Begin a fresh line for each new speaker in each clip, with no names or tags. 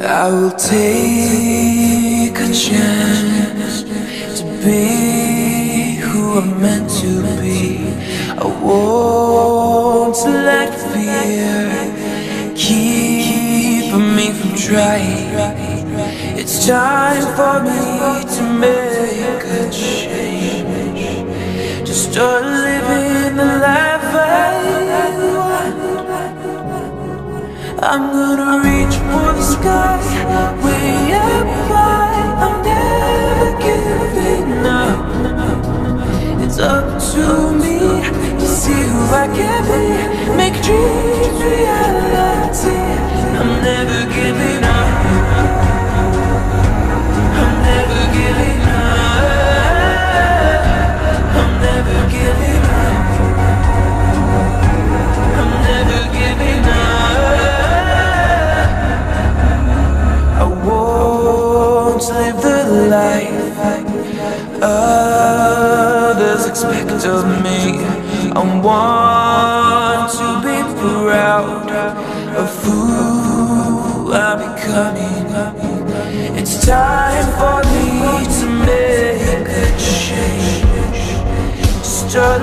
I will take a chance to be who I'm meant to be. I won't let fear keep me from trying. It's time for me to make a change. Just start living. I'm gonna reach for the sky Way up high I'm never giving life others expect of me. I want to be proud of who I'm becoming. It's time for me to make a change. Start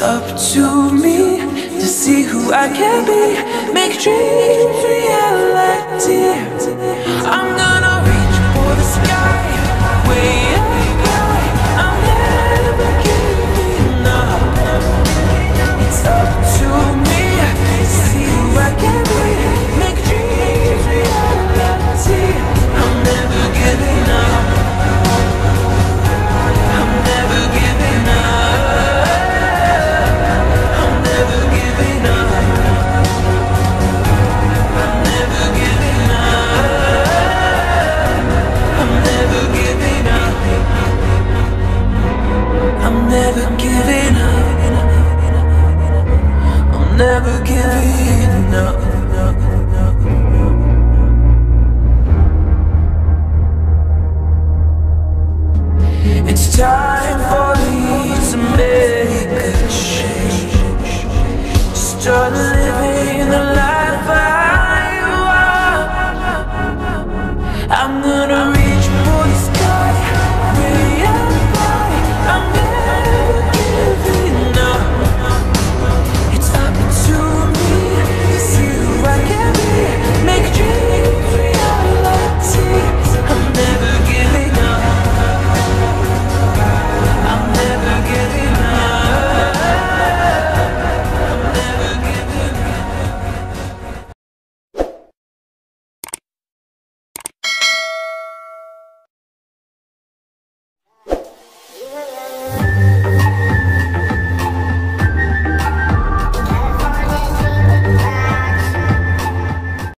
up to me to see who I can be, make dreams reality.